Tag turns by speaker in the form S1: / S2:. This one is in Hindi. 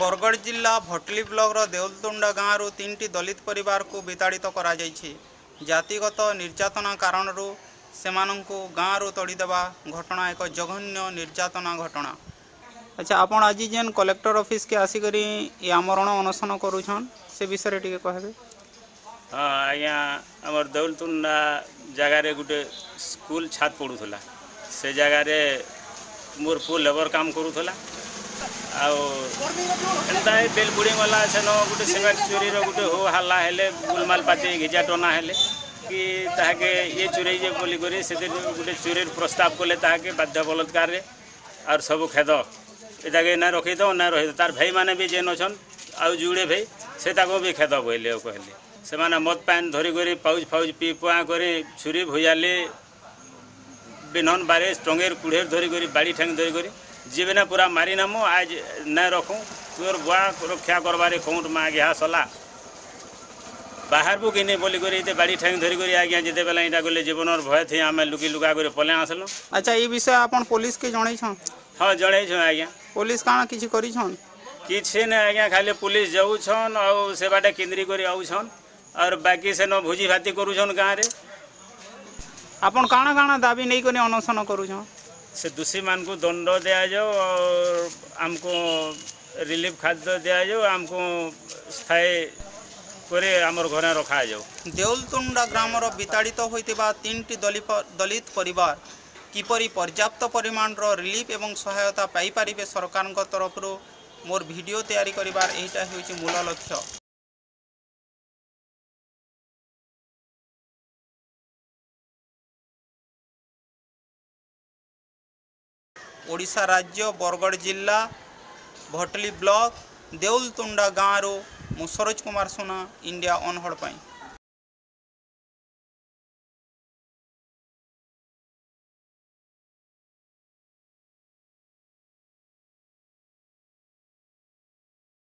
S1: বরগড় জেলা ভটলি ব্লকর দেউলতুণ্ডা গাঁরু তিনটি দলিত পরিবারক বিতাড়িত করা যাইছি জাতিগত নির্যাতনা কারণর সেমানকু গাঁরু তড়িদেবা ঘটনা এক জঘন্য নির্যাতনা ঘটনা আচ্ছা আপন আজি যেন কলেক্টর অফিসকে আসিকি এই আমরণ অনশন করুছন সে বিষয়ে টিকে কহবে
S2: হ্যাঁ আজ্ঞা আমার দেউলতুণ্ডা জায়গায় গোটে স্কুল ছাদ পড়ুলা সে জায়গায় মোর পুଅ লেবর কাম করুলা ଆଉ ଏନ୍ତା ଏ ବେଲ୍ ବୁଡ଼ି ଗଲା ସେନ ଗୋଟେ ସେବାର ଚୋରିର ଗୋଟେ ହୋ ହାଲ୍ଲା ହେଲେ ଗୁଲମାଲ ପାତି ଘିଜା ଟନା ହେଲେ କି ତାହାକେ ଇଏ ଚୋରେଇ ଯେ ବୋଲିକରି ସେଥିରେ ଗୋଟେ ଚୋରିର ପ୍ରସ୍ତାବ କଲେ ତାହାକେ ବାଧ୍ୟ ବଳତ୍କାରରେ ଆର୍ ସବୁ ଖେଦ ଏଟାକେ ନାଇଁ ରଖିଦେଉ ନାଇଁ ରହିଦେଉ ତାର ଭାଇମାନେ ବି ଯେନ୍ ଅଛନ୍ ଆଉ ଯୁଡ଼େ ଭାଇ ସେ ତାକୁ ବି ଖେଦ ବୋଇଲେ ଆଉ କହିଲେ ସେମାନେ ମଦ ପାନ୍ ଧରିକରି ପାଉଜ୍ ଫାଉଜ୍ ପିଇ ପୁଆଁ କରି ଛୁରୀ ଭୁଜାଲି ବିହନ ବାରେ ଷ୍ଟଙ୍ଗେର କୁଢ଼େର ଧରିକରି ବାଡ଼ି ଠେଙ୍ଗ୍ ଧରିକରି जीवने पूरा मारिनेमु आज नहीं रख तुर बुआ रक्षा करवारे कौट माँ घया सला बाहर भी किनि बोल बाड़ी ठाई धरी कर आज्ञा जिते बेला इटा गले जीवन भय थी आम लुकी लुका कर पलै आसल
S1: अच्छा ये विषय आप पुलिस के जन
S2: हाँ जन आज्ञा
S1: पुलिस कण किसी कर
S2: किसी ना आज्ञा खाली पुलिस जाऊन आउ से बाटे कर और बाकी से न भोजी भाती करुन गाँव रण
S1: कण दाबी नहीं करनशन करुचन
S2: ସେ ଦୋଷୀମାନଙ୍କୁ ଦଣ୍ଡ ଦିଆଯାଉ ଆମକୁ ରିଲିଫ୍ ଖାଦ୍ୟ ଦିଆଯାଉ ଆମକୁ ସ୍ଥାୟୀ করে আমার ঘরে রখা যাও
S1: দেউলতুন্ডা গ্রামর বিতাড়িত হইতিবা তিনটি দলিত পরিবার কিপরি পর্যাপ্ত পরিমাণর রিলিফ এবং সহায়তা পাইপারিবে সরকারঙ্ক তরফরু মোর ভিডিও তৈরি করিবার এইটা হচ্ছে মূল লক্ষ্য ओडा राज्य बरगढ़ जिला भटली ब्लक देउलतुंडा गाँव रु सरोज कुमार सुना इंडिया अनहड़ पाई